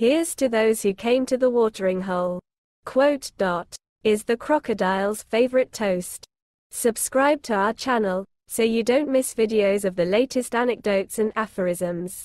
Here's to those who came to the watering hole. Quote. Dot. Is the crocodile's favorite toast. Subscribe to our channel, so you don't miss videos of the latest anecdotes and aphorisms.